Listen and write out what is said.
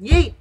Yeet